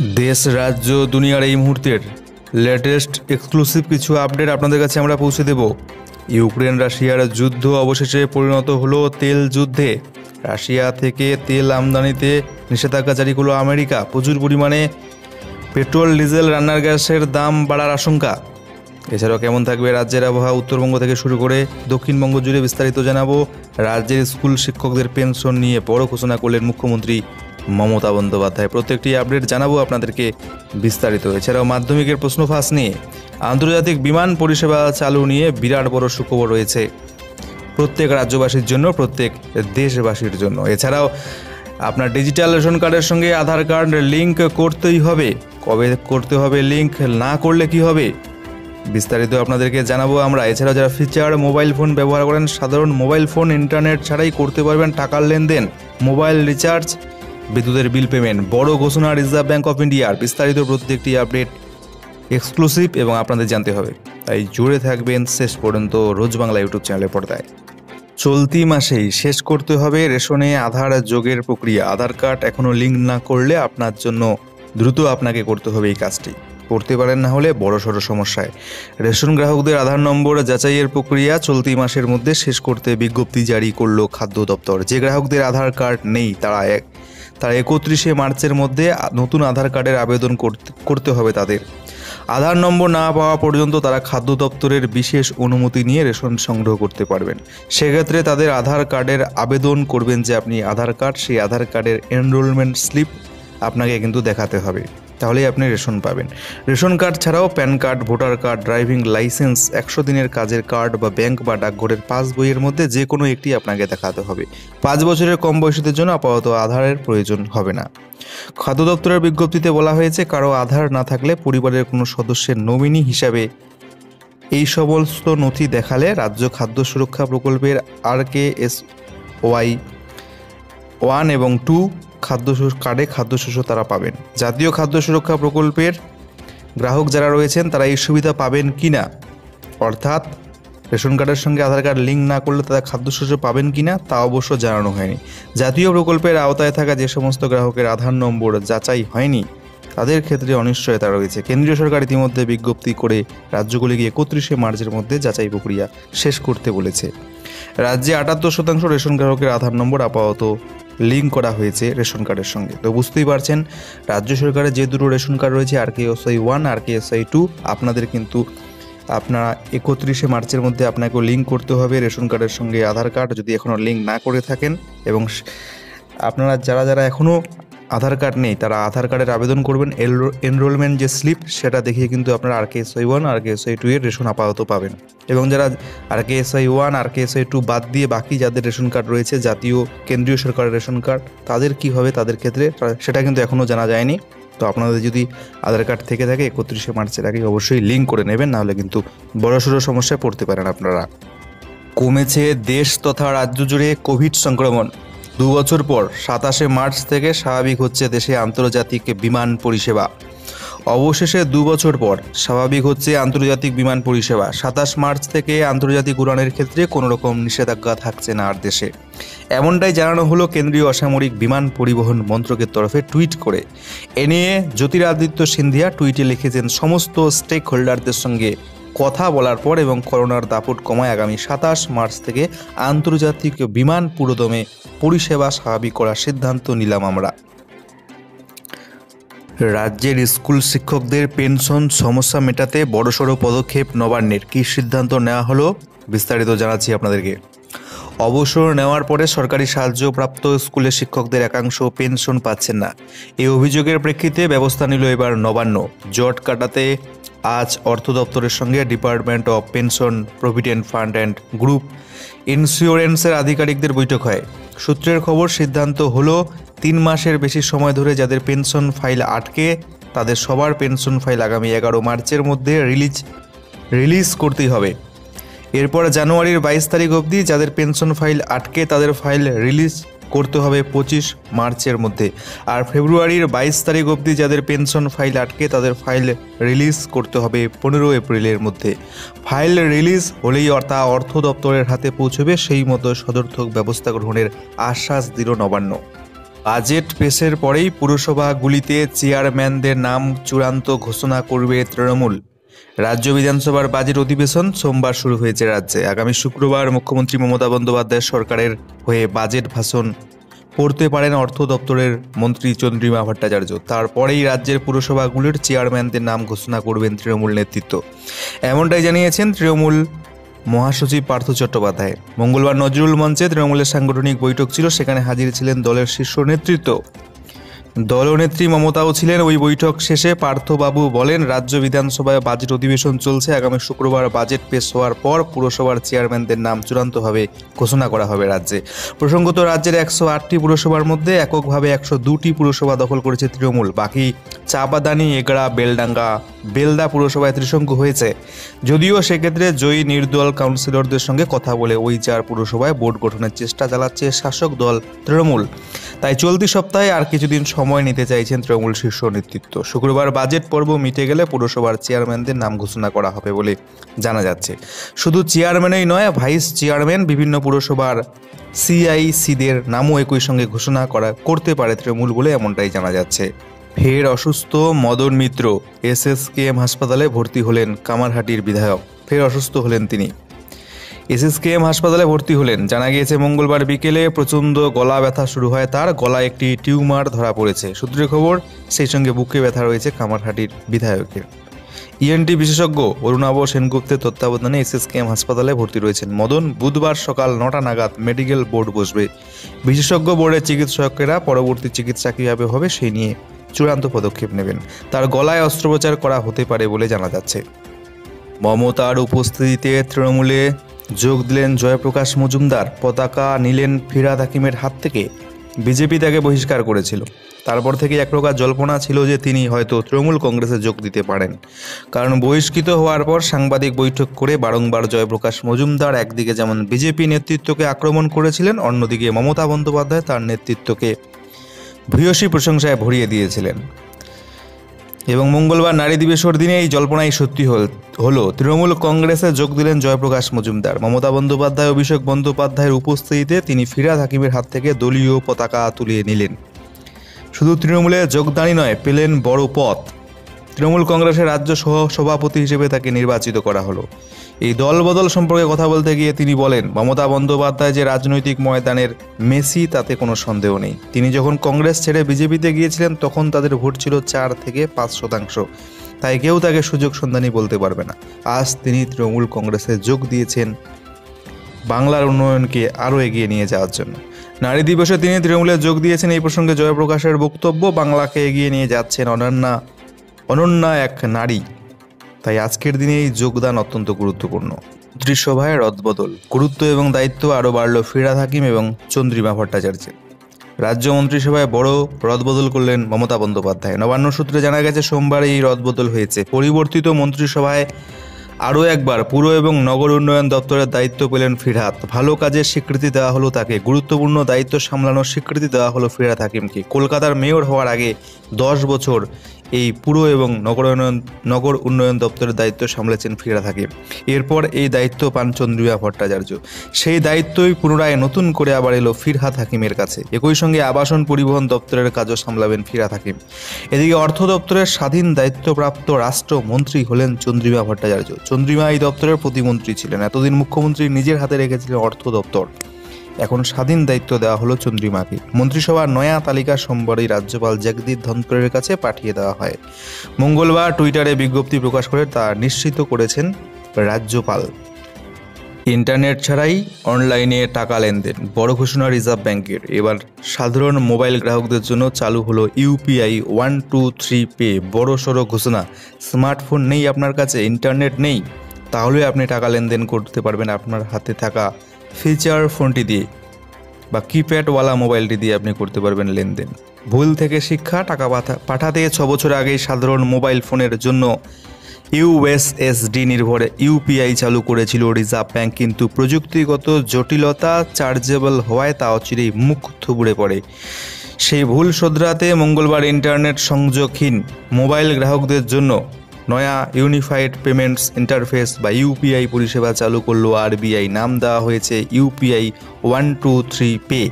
দেশ, রাজ্য, দুনিয়ার এই মুহূর্তের লেটেস্ট এক্সক্লুসিভ কিছু আপডেট আপনাদের কাছে আমরা পৌঁছে দেব। ইউক্রেন, রাশিয়ার যুদ্ধ অবশেষে পরিণত হলো তেল যুদ্ধে। রাশিয়া থেকে তেল আমদানিতে নিষেধাজ্ঞা জারি করল আমেরিকা। প্রচুর পরিমাণে পেট্রোল, ডিজেল, রান্নার গ্যাসের দাম বাড়ার আশঙ্কা। এছাড়াও কেমন থাকবে রাজ্যের আবহাওয়া উত্তরবঙ্গ থেকে শুরু করে দক্ষিণবঙ্গ জুড়ে বিস্তারিত জানাব। রাজ্যের স্কুল শিক্ষকদের পেনশন নিয়ে বড় ঘোষণা করলেন মুখ্যমন্ত্রী মমতা বন্দ্যোপাধ্যায়। প্রত্যেকটি আপডেট জানাব আপনাদেরকে বিস্তারিত। এছাড়াও মাধ্যমিকের প্রশ্ন ফাঁস নিয়ে আন্তর্জাতিক বিমান পরিষেবা চালু নিয়ে বিরাট বড় সুখবর রয়েছে প্রত্যেক রাজ্যবাসীর জন্য, প্রত্যেক দেশবাসীর জন্য। এছাড়াও আপনার ডিজিটাল রেশন কার্ডের সঙ্গে আধার কার্ড লিঙ্ক করতেই হবে। কবে করতে হবে লিঙ্ক না করলে কি হবে? বিস্তারিত আপনাদেরকে জানাব আমরা। এছাড়াও যারা ফিচার মোবাইল ফোন ব্যবহার করেন, সাধারণ মোবাইল ফোন, ইন্টারনেট ছাড়াই করতে পারবেন টাকার লেনদেন। মোবাইল রিচার্জ বিদ্যুতের বিল পেমেন্ট। বড় ঘোষণা রিজার্ভ ব্যাঙ্ক অফ ইন্ডিয়ার বিস্তারিত প্রত্যেকটি আপডেট এক্সক্লুসিভ এবং আপনাদের জানতে হবে। তাই জুড়ে থাকবেন শেষ পর্যন্ত রোজ বাংলা ইউটিউব চ্যানেলের পর্দায়। চলতি মাসেই শেষ করতে হবে রেশনে আধার যোগের প্রক্রিয়া। আধার কার্ড এখনও লিঙ্ক না করলে আপনার জন্য দ্রুত আপনাকে করতে হবে এই কাজটি। করতে পারেন না হলে বড়সড় সমস্যায়। রেশন গ্রাহকদের আধার নম্বর যাচাইয়ের প্রক্রিয়া চলতি মাসের মধ্যে শেষ করতে বিজ্ঞপ্তি জারি করল খাদ্য দপ্তর। যে গ্রাহকদের আধার কার্ড নেই, তারা এক তারা একত্রিশে মার্চের মধ্যে নতুন আধার কার্ডের আবেদন করতে হবে তাদের। আধার নম্বর না পাওয়া পর্যন্ত তারা খাদ্য দপ্তরের বিশেষ অনুমতি নিয়ে রেশন সংগ্রহ করতে পারবেন। সেক্ষেত্রে তাদের আধার কার্ডের আবেদন করবেন যে আপনি আধার কার্ড, সেই আধার কার্ডের এনরোলমেন্ট স্লিপ আপনাকে কিন্তু দেখাতে হবে। তাহলেই আপনি রেশন পাবেন। রেশন কার্ড ছাড়াও pan card, voter card, driving license, একশো দিনের কাজের কার্ড বা ব্যাংক বা ডাকঘরের পাস বইয়ের মধ্যে যে কোনো একটি আপনাকে দেখাতে হবে। পাঁচ বছরের কম বয়সীদের জন্য আপাতত আধারের প্রয়োজন হবে না। খাদ্য দপ্তরের বিজ্ঞপ্তিতে বলা হয়েছে, কারও আধার না থাকলে পরিবারের কোনো সদস্যের নমিনি হিসাবে এই সমস্ত নথি দেখালে রাজ্য খাদ্য সুরক্ষা প্রকল্পের R K S Y one এবং টু খাদ্য কার্ডে খাদ্যশস্য তারা পাবেন। জাতীয় খাদ্য সুরক্ষা প্রকল্পের গ্রাহক যারা রয়েছেন, তারা এই সুবিধা পাবেন কি না অর্থাৎ, রেশন কার্ডের সঙ্গে আধার কার্ড লিঙ্ক না করলে তারা খাদ্যশস্য পাবেন কি না তা অবশ্য জানানো হয়নি। জাতীয় প্রকল্পের আওতায় থাকা যে সমস্ত গ্রাহকের আধার নম্বর যাচাই হয়নি, তাদের ক্ষেত্রে অনিশ্চয়তা রয়েছে। কেন্দ্রীয় সরকার ইতিমধ্যে বিজ্ঞপ্তি করে রাজ্যগুলিকে একত্রিশে মার্চের মধ্যে যাচাই প্রক্রিয়া শেষ করতে বলেছে। রাজ্যে আটাত্তর শতাংশ রেশন গ্রাহকের আধার নম্বর আপাতত লিঙ্ক করা হয়েছে রেশন কার্ডের সঙ্গে। তো বুঝতেই পারছেন, রাজ্য সরকারের যে দুটো রেশন কার্ড রয়েছে R K S I one R K S I two, আপনাদের কিন্তু আপনারা একত্রিশে মার্চের মধ্যে আপনাকে লিঙ্ক করতে হবে রেশন কার্ডের সঙ্গে আধার কার্ড। যদি এখনও লিঙ্ক না করে থাকেন এবং আপনারা যারা যারা এখনও আধার কার্ড নেই, তারা আধার কার্ডের আবেদন করবেন এনরোলমেন্ট যে স্লিপ সেটা দেখিয়ে কিন্তু আপনারা R K S I one R K S I two এর রেশন আপাতত পাবেন। এবং যারা R K S I one R K S I two বাদ দিয়ে বাকি যাদের রেশন কার্ড রয়েছে, জাতীয় কেন্দ্রীয় সরকারের রেশন কার্ড, তাদের কি হবে? তাদের ক্ষেত্রে সেটা কিন্তু এখনও জানা যায়নি। তো আপনাদের যদি আধার কার্ড থেকে থাকে, একত্রিশে মার্চের আগে অবশ্যই লিঙ্ক করে নেবেন, নাহলে কিন্তু বড়সড় সমস্যায় পড়তে পারেন আপনারা। কমেছে দেশ তথা রাজ্য জুড়ে কোভিড সংক্রমণ। দু বছর পর সাতাশে মার্চ থেকে স্বাভাবিক হচ্ছে দেশে আন্তর্জাতিক বিমান পরিষেবা। অবশেষে দু বছর পর স্বাভাবিক হচ্ছে আন্তর্জাতিক বিমান পরিষেবা। সাতাশ মার্চ থেকে আন্তর্জাতিক উড়ানের ক্ষেত্রে কোনো রকম নিষেধাজ্ঞা থাকছে না আর দেশে। এমনটাই জানানো হলো কেন্দ্রীয় অসামরিক বিমান পরিবহন মন্ত্রকের তরফে টুইট করে। এ নিয়ে জ্যোতিরাদিত্য সিন্ধিয়া টুইটে লিখেছেন, সমস্ত স্টেক হোল্ডারদের সঙ্গে কথা বলার পর এবং করোনার দাপট কমায় আগামী সাতাশ মার্চ থেকে আন্তর্জাতিক বিমান পুরোদমে পরিষেবা স্বাভাবিক করার সিদ্ধান্ত নিলাম আমরা। রাজ্যের স্কুল শিক্ষকদের পেনশন সমস্যা মেটাতে বড়সড় পদক্ষেপ নবান্নের। কী সিদ্ধান্ত নেওয়া হলো বিস্তারিত জানাচ্ছি আপনাদেরকে। অবসর নেওয়ার পরে সরকারি সাহায্যপ্রাপ্ত স্কুলের শিক্ষকদের একাংশ পেনশন পাচ্ছেন না। এই অভিযোগের প্রেক্ষিতে ব্যবস্থা নিল এবার নবান্ন। জট কাটাতে আজ অর্থ দপ্তরের সঙ্গে department of pension provident fund and group ইন্স্যুরেন্সের আধিকারিকদের বৈঠক হয়। সূত্রের খবর, সিদ্ধান্ত হলো তিন মাসের বেশি সময় ধরে যাদের পেনশন ফাইল আটকে, তাদের সবার পেনশন ফাইল আগামী এগারো মার্চের মধ্যে রিলিজ রিলিজ করতেই হবে। এরপর জানুয়ারির বাইশ তারিখ অবধি যাদের পেনশন ফাইল আটকে, তাদের ফাইল রিলিজ করতে হবে পঁচিশ মার্চের মধ্যে। আর ফেব্রুয়ারির বাইশ তারিখ অবধি যাদের পেনশন ফাইল আটকে, তাদের ফাইল রিলিজ করতে হবে পনেরো এপ্রিলের মধ্যে। ফাইল রিলিজ হলেই তা অর্থ দপ্তরের হাতে পৌঁছবে, সেই মতো সদর্থক ব্যবস্থা গ্রহণের আশ্বাস দিল নবান্ন। বাজেট পেশের পরেই পুরসভাগুলিতে চেয়ারম্যানদের নাম চূড়ান্ত ঘোষণা করবে তৃণমূল। রাজ্য বিধানসভার বাজেট অধিবেশন সোমবার শুরু হয়েছে রাজ্যে। আগামী শুক্রবার মুখ্যমন্ত্রী মমতা বন্দ্যোপাধ্যায় সরকারের হয়ে বাজেট ভাষণ পড়তে পারেন অর্থ দপ্তরের মন্ত্রী চন্দ্রিমা ভট্টাচার্য। তারপরেই রাজ্যের পুরসভাগুলির চেয়ারম্যানদের নাম ঘোষণা করবেন তৃণমূল নেতৃত্ব। এমনটাই জানিয়েছেন তৃণমূল মহাসচিব পার্থ চট্টোপাধ্যায়। মঙ্গলবার নজরুল মঞ্চে তৃণমূলের সাংগঠনিক বৈঠক ছিল, সেখানে হাজির ছিলেন দলের শীর্ষ নেতৃত্ব। দলনেত্রী মমতাও ছিলেন। ওই বৈঠক শেষে পার্থবাবু বলেন, রাজ্য বিধানসভায় বাজেট অধিবেশন চলছে। আগামী শুক্রবার বাজেট পেশ হওয়ার পর পুরসভার চেয়ারম্যানদের নাম চূড়ান্তভাবে ঘোষণা করা হবে রাজ্যে। প্রসঙ্গত রাজ্যের একশো আটটি পুরসভার মধ্যে এককভাবে একশো দুটি পুরসভা দখল করেছে তৃণমূল। বাকি চাপাদানি, এগড়া, বেলডাঙ্গা, বেলদা পুরসভায় ত্রিশঙ্কু হয়েছে। যদিও সেক্ষেত্রে জয়ী নির্দল কাউন্সিলরদের সঙ্গে কথা বলে ওই চার পুরসভায় বোর্ড গঠনের চেষ্টা চালাচ্ছে শাসক দল তৃণমূল। তাই চলতি সপ্তাহে আর কিছুদিন সময় নিতে চাইছেন তৃণমূল শীর্ষ নেতৃত্ব। শুক্রবার বাজেট পর্ব মিটে গেলে পুরসভার চেয়ারম্যানদের নাম ঘোষণা করা হবে বলে জানা যাচ্ছে। শুধু চেয়ারম্যানই নয়, ভাইস চেয়ারম্যান বিভিন্ন পুরসভার সিআইসিদের নামও একই সঙ্গে ঘোষণা করা, করতে পারে তৃণমূল বলে এমনটাই জানা যাচ্ছে। ফের অসুস্থ মদন মিত্র, এসএসকেএম হাসপাতালে ভর্তি হলেন কামারহাটির বিধায়ক। ফের অসুস্থ হলেন তিনি। এসএসকেএম হাসপাতালে ভর্তি হলেন। জানা গিয়েছে, মঙ্গলবার বিকেলে প্রচণ্ড গলা ব্যথা শুরু হয় তার। গলায় একটি টিউমার ধরা পড়েছে। সূত্রের খবর, সেই সঙ্গে বুকে ব্যথা রয়েছে কামারহাটির বিধায়কের। ইএনটি বিশেষজ্ঞ অরুণাব সেনগুপ্তের তত্ত্বাবধানে এসএসকেএম হাসপাতালে ভর্তি রয়েছেন মদন। বুধবার সকাল নটা নাগাদ মেডিকেল বোর্ড বসবে। বিশেষজ্ঞ বোর্ডের চিকিৎসকেরা পরবর্তী চিকিৎসা কীভাবে হবে সেই নিয়ে চূড়ান্ত পদক্ষেপ নেবেন। তার গলায় অস্ত্রোপচার করা হতে পারে বলে জানা যাচ্ছে। মমতার উপস্থিতিতে তৃণমূলে যোগ দিলেন জয়প্রকাশ মজুমদার, পতাকা নিলেন ফিরাদ হাকিমের হাত থেকে। বিজেপি তাকে বহিষ্কার করেছিল। তারপর থেকে এক প্রকার জল্পনা ছিল যে তিনি হয়তো তৃণমূল কংগ্রেসে যোগ দিতে পারেন। কারণ বহিষ্কৃত হওয়ার পর সাংবাদিক বৈঠক করে বারংবার জয়প্রকাশ মজুমদার একদিকে যেমন বিজেপি নেতৃত্বকে আক্রমণ করেছিলেন, অন্যদিকে মমতা বন্দ্যোপাধ্যায় তার নেতৃত্বকে ভূয়সী প্রশংসায় ভরিয়ে দিয়েছিলেন। এবং মঙ্গলবার নারী দিবসের দিনে এই জল্পনাই সত্যি হল তৃণমূল কংগ্রেসে যোগ দিলেন জয়প্রকাশ মজুমদার। মমতা বন্দ্যোপাধ্যায়, অভিষেক বন্দ্যোপাধ্যায়ের উপস্থিতিতে তিনি ফিরাদ হাকিমের হাত থেকে দলীয় পতাকা তুলিয়ে নিলেন। শুধু তৃণমূলে যোগদানই নয়, পেলেন বড় পথ। তৃণমূল কংগ্রেসের রাজ্য সহ সভাপতি হিসেবে তাকে নির্বাচিত করা হলো। এই দলবদল সম্পর্কে কথা বলতে গিয়ে তিনি বলেন, মমতা বন্দ্যোপাধ্যায় যে রাজনৈতিক ময়দানের মেসি, তাতে কোনো সন্দেহ নেই। তিনি যখন কংগ্রেস ছেড়ে বিজেপিতে গিয়েছিলেন, তখন তাদের ভোট ছিল চার থেকে পাঁচ শতাংশ। তাই কেউ তাকে সুযোগ সন্ধানী বলতে পারবে না। আজ তিনি তৃণমূল কংগ্রেসে যোগ দিয়েছেন। বাংলার উন্নয়নকে আরও এগিয়ে নিয়ে যাওয়ার জন্য। নারী দিবসে তিনি তৃণমূলে যোগ দিয়েছেন। এই প্রসঙ্গে জয়প্রকাশের বক্তব্য, বাংলাকে এগিয়ে নিয়ে যাচ্ছেন অনন্যা অনন্যা এক নারী। তাই আজকের দিনে এই যোগদান অত্যন্ত গুরুত্বপূর্ণ। মন্ত্রিসভায় রদবদল, গুরুত্ব এবং দায়িত্ব আরও বাড়ল ফিরাদ হাকিম এবং চন্দ্রিমা ভট্টাচার্যের। রাজ্য মন্ত্রিসভায় বড় রদবদল করলেন মমতা বন্দ্যোপাধ্যায়। নবান্ন সূত্রে জানা গেছে, সোমবার এই রদবদল হয়েছে। পরিবর্তিত মন্ত্রিসভায় আরও একবার পুর এবং নগর উন্নয়ন দপ্তরের দায়িত্ব পেলেন ফিরহাত ভালো কাজের স্বীকৃতি দেওয়া হলো তাকে। গুরুত্বপূর্ণ দায়িত্ব সামলানোর স্বীকৃতি দেওয়া হলো ফিরহাত হাকিমকে। কলকাতার মেয়র হওয়ার আগে দশ বছর এই পুর এবং নগর উন্নয়ন নগর উন্নয়ন দপ্তরের দায়িত্ব সামলেছেন ফিরা হাকিম এরপর এই দায়িত্ব পান চন্দ্রিমা ভট্টাচার্য। সেই দায়িত্বই পুনরায় নতুন করে আবার এলো ফিরহাত হাকিমের কাছে। একই সঙ্গে আবাসন পরিবহন দপ্তরের কাজও সামলাবেন ফিরা হাকিম এদিকে অর্থ দপ্তরের স্বাধীন দায়িত্বপ্রাপ্ত রাষ্ট্রমন্ত্রী হলেন চন্দ্রিমা ভট্টাচার্য। চন্দ্রিমা এই দপ্তরের প্রতিমন্ত্রী ছিলেন। এতদিন মুখ্যমন্ত্রী নিজের হাতে রেখেছিলেন অর্থ দপ্তর। এখন স্বাধীন দায়িত্ব দেওয়া হলো চন্দ্রিমাকে। মন্ত্রিসভার নয়া তালিকা সোমবারই রাজ্যপাল জগদীপ ধনকরের কাছে পাঠিয়ে দেওয়া হয়। মঙ্গলবার টুইটারে বিজ্ঞপ্তি প্রকাশ করে তা নিশ্চিত করেছেন রাজ্যপাল। ইন্টারনেট ছাড়াই অনলাইনে টাকা লেনদেন, বড় ঘোষণা রিজার্ভ ব্যাংকের। এবার সাধারণ মোবাইল গ্রাহকদের জন্য চালু হলো UPI one, two, three pay, বড় সড়ো ঘোষণা। স্মার্টফোন নেই আপনার কাছে, ইন্টারনেট নেই। তাহলে আপনি টাকা লেনদেন করতে পারবেন আপনার হাতে থাকা ফিচার ফোনটি দিয়ে বা কিপ্যাডওয়ালা মোবাইলটি দিয়ে আপনি করতে পারবেন লেনদেন। ভুল থেকে শিক্ষা, টাকা পাঠাতে ছ বছর আগেই সাধারণ মোবাইল ফোনের জন্য ইউএসএসডি নির্ভরে ইউপিআই চালু করেছিল রিজার্ভ ব্যাংক, কিন্তু প্রযুক্তিগত জটিলতা চার্জেবল হওয়ায় তা অচিরেই মুখ থুবড়ে পড়ে। সেই ভুল শোধরাতে মঙ্গলবার ইন্টারনেট সংযোগহীন মোবাইল গ্রাহকদের জন্য নয়া ইউনিফাইড পেমেন্টস ইন্টারফেস বা ইউপিআই পরিষেবা চালু করল আরবিআই। নাম দেওয়া হয়েছে UPI one two three pay.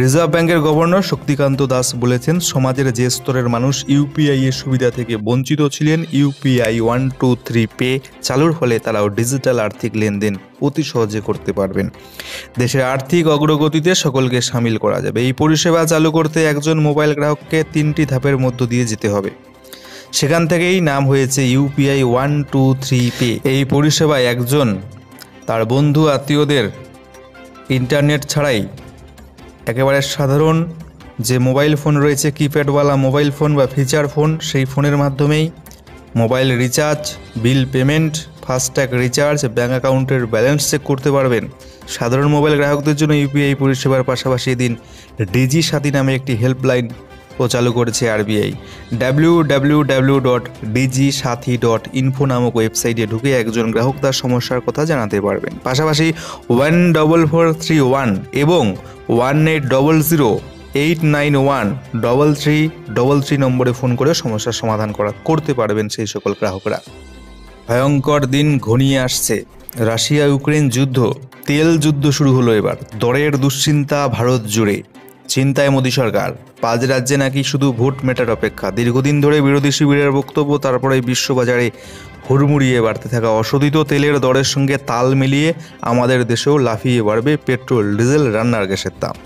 Reserve ব্যাংকের গভর্নর শক্তিকান্ত দাস বলেছেন, সমাজের যে স্তরের মানুষ ইউপিআই এর সুবিধা থেকে বঞ্চিত ছিলেন, UPI one two three pay চালুর ফলে তারাও ডিজিটাল আর্থিক লেনদেন অতি সহজে করতে পারবেন। দেশের আর্থিক অগ্রগতিতে সকলকে সামিল করা যাবে। এই পরিষেবা চালু করতে একজন মোবাইল গ্রাহককে তিনটি ধাপের মধ্য দিয়ে যেতে হবে। সেখান থেকেই নাম হয়েছে UPI one, two, three pay. এই পরিষেবায় একজন, তার বন্ধু আত্মীয়দের ইন্টারনেট ছাড়াই একেবারে সাধারণ যে মোবাইল ফোন রয়েছে, কিপ্যাডওয়ালা মোবাইল ফোন বা ফিচার ফোন, সেই ফোনের মাধ্যমেই mobile recharge, bill payment, FASTag recharge, bank অ্যাকাউন্টের ব্যালেন্স চেক করতে পারবেন। সাধারণ মোবাইল গ্রাহকদের জন্য ইউপিআই পরিষেবার পাশাপাশি এদিন ডিজি সাথী নামে একটি হেল্পলাইন ও চালু করেছে RBI. W W W dot DigiSaathi dot info নামক ওয়েবসাইটে ঢুকে একজন গ্রাহক তার সমস্যার কথা জানাতে পারবেন। পাশাপাশি one double four three one এবং one eight double zero eight nine one double three double three নম্বরে ফোন করে সমস্যার সমাধান করা করতে পারবেন সেই সকল গ্রাহকরা। ভয়ঙ্কর দিন ঘনিয়ে আসছে। রাশিয়া ইউক্রেন যুদ্ধ, তেল যুদ্ধ শুরু হলো এবার। দরের দুশ্চিন্তা ভারত জুড়ে। চিন্তায় মোদী সরকার। পাঁচ রাজ্যে নাকি শুধু ভোট মেটার অপেক্ষা। দীর্ঘদিন ধরে বিরোধী শিবিরের বক্তব্য, তারপরে বিশ্ববাজারে হুড়মুড়িয়ে বাড়তে থাকা অশোধিত তেলের দরের সঙ্গে তাল মিলিয়ে আমাদের দেশেও লাফিয়ে বাড়বে পেট্রোল, ডিজেল, রান্নার গ্যাসের দাম।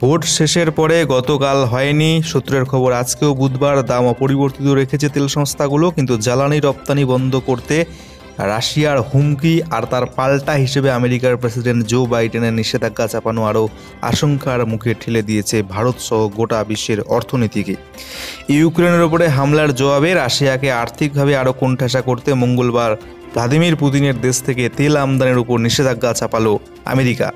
ভোট শেষের পরে গতকাল হয়নি। সূত্রের খবর, আজকেও বুধবার দাম অপরিবর্তিত রেখেছে তেল সংস্থাগুলো, কিন্তু জ্বালানি রপ্তানি বন্ধ করতে রাশিয়ার হুমকি আর তার পাল্টা হিসেবে আমেরিকার প্রেসিডেন্ট জো বাইডেনের নিষেধাজ্ঞা চাপানো আরও আশঙ্কার মুখে ঠেলে দিয়েছে ভারত সহ গোটা বিশ্বের অর্থনীতিকে। ইউক্রেনের ওপরে হামলার জবাবে রাশিয়াকে আর্থিকভাবে আরও কোণঠাসা করতে মঙ্গলবার ভ্লাদিমির পুতিনের দেশ থেকে তেল আমদানির উপর নিষেধাজ্ঞা চাপালো আমেরিকা।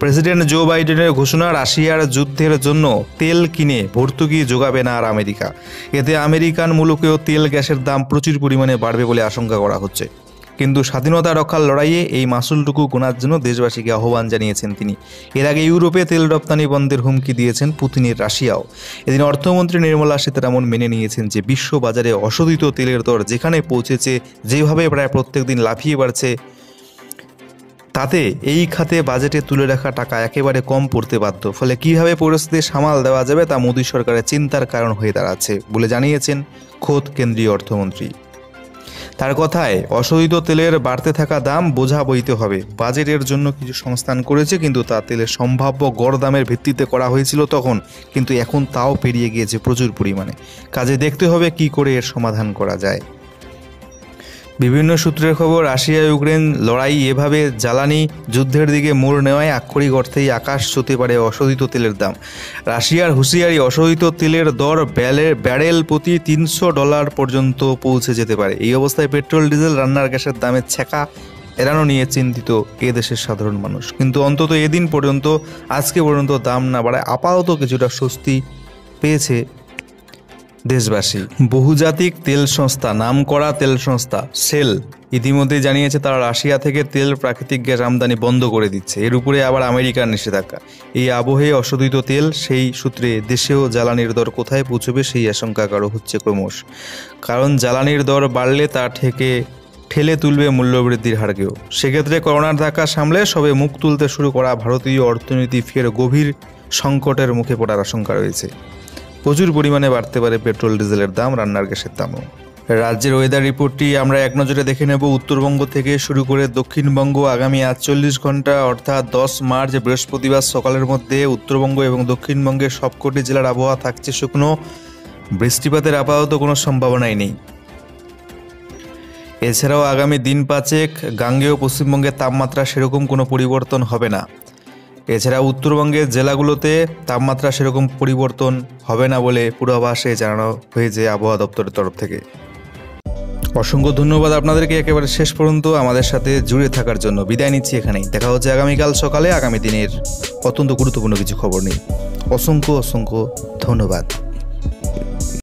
প্রেসিডেন্ট জো বাইডেনের ঘোষণা রাশিয়ার যুদ্ধের জন্য তেল কিনে ভর্তুকি যোগাবে না আর আমেরিকা। এতে আমেরিকান মুলুকেও তেল গ্যাসের দাম প্রচুর পরিমাণে বাড়বে বলে আশঙ্কা করা হচ্ছে। কিন্তু স্বাধীনতা রক্ষার লড়াইয়ে এই মাসুলটুকু গোনার জন্য দেশবাসীকে আহ্বান জানিয়েছেন তিনি। এর আগে ইউরোপে তেল রপ্তানি বন্ধের হুমকি দিয়েছেন পুতিনের রাশিয়াও। এদিন অর্থমন্ত্রী নির্মলা সীতারামন মেনে নিয়েছেন যে বিশ্ব বাজারে অশোধিত তেলের দর যেখানে পৌঁছেছে, যেভাবে প্রায় প্রত্যেক দিন লাফিয়ে বাড়ছে, তাতে এই খাতে বাজেটে তুলে রাখা টাকা একেবারে কম পড়তে বাধ্য। ফলে কীভাবে পরিস্থিতি সামাল দেওয়া যাবে তা মোদী সরকারের চিন্তার কারণ হয়ে দাঁড়াচ্ছে বলে জানিয়েছেন খোদ কেন্দ্রীয় অর্থমন্ত্রী। তার কথায় অশোধিত তেলের বাড়তে থাকা দাম বোঝা বইতে হবে। বাজেটের জন্য কিছু সংস্থান করেছে, কিন্তু তা তেলের সম্ভাব্য গড় দামের ভিত্তিতে করা হয়েছিল তখন, কিন্তু এখন তাও পেরিয়ে গিয়েছে প্রচুর পরিমাণে। কাজে দেখতে হবে কি করে এর সমাধান করা যায়। বিভিন্ন সূত্রের খবর, রাশিয়া, ইউক্রেন লড়াই এভাবে জ্বালানি যুদ্ধের দিকে মোড় নেওয়ায় আক্ষরিক অর্থেই আকাশ ছুতে পারে অশোধিত তেলের দাম। রাশিয়ার হুঁশিয়ারি, অশোধিত তেলের দর ব্যালের ব্যারেল প্রতি তিনশো ডলার পর্যন্ত পৌঁছে যেতে পারে। এই অবস্থায় পেট্রোল, ডিজেল, রান্নার গ্যাসের দামের ছেঁকা এড়ানো নিয়ে চিন্তিত এ দেশের সাধারণ মানুষ। কিন্তু অন্তত এদিন পর্যন্ত, আজকে পর্যন্ত দাম না বাড়ায় আপাতত কিছুটা স্বস্তি পেয়েছে দেশবাসী। বহুজাতিক তেল সংস্থা, নামকরা তেল সংস্থা, সেল ইতিমধ্যে জানিয়েছে তারা রাশিয়া থেকে তেল প্রাকৃতিক গ্যাস আমদানি বন্ধ করে দিচ্ছে। এর উপরে আবার আমেরিকার নিষেধাজ্ঞা। এই আবহে অশোধিত তেল সেই সূত্রে দেশেও জ্বালানির দর কোথায় পৌঁছবে সেই আশঙ্কা কারও হচ্ছে ক্রমশ। কারণ জ্বালানির দর বাড়লে তা থেকে ঠেলে তুলবে মূল্যবৃদ্ধির হারকেও। সেক্ষেত্রে করোনার ধাক্কা সামলে সবে মুখ তুলতে শুরু করা ভারতীয় অর্থনীতি ফের গভীর সংকটের মুখে পড়ার আশঙ্কা রয়েছে। প্রচুর পরিমাণে বাড়তে পারে পেট্রোল, ডিজেলের দাম, রান্নার গ্যাসের দামও। রাজ্যের ওয়েদার রিপোর্টটি আমরা এক নজরে দেখে নেব। উত্তরবঙ্গ থেকে শুরু করে দক্ষিণবঙ্গ আগামী আটচল্লিশ ঘণ্টা, অর্থাৎ দশ মার্চ, বৃহস্পতিবার সকালের মধ্যে উত্তরবঙ্গ এবং দক্ষিণবঙ্গের সবকটি জেলার আবহাওয়া থাকছে শুকনো। বৃষ্টিপাতের আপাতত কোনো সম্ভাবনাই নেই। এছাড়াও আগামী দিন পাঁচেক গাঙ্গেয় পশ্চিমবঙ্গের তাপমাত্রা সেরকম কোনো পরিবর্তন হবে না। এছাড়া উত্তরবঙ্গের জেলাগুলোতে তাপমাত্রা সেরকম পরিবর্তন হবে না বলে পূর্বাভাসে জানানো হয়েছে আবহাওয়া দপ্তরের তরফ থেকে। অসংখ্য ধন্যবাদ আপনাদেরকে একেবারে শেষ পর্যন্ত আমাদের সাথে জুড়ে থাকার জন্য। বিদায় নিচ্ছি এখানেই। দেখা হচ্ছে আগামীকাল সকালে আগামী দিনের অত্যন্ত গুরুত্বপূর্ণ কিছু খবর নেই অসংখ্য অসংখ্য ধন্যবাদ।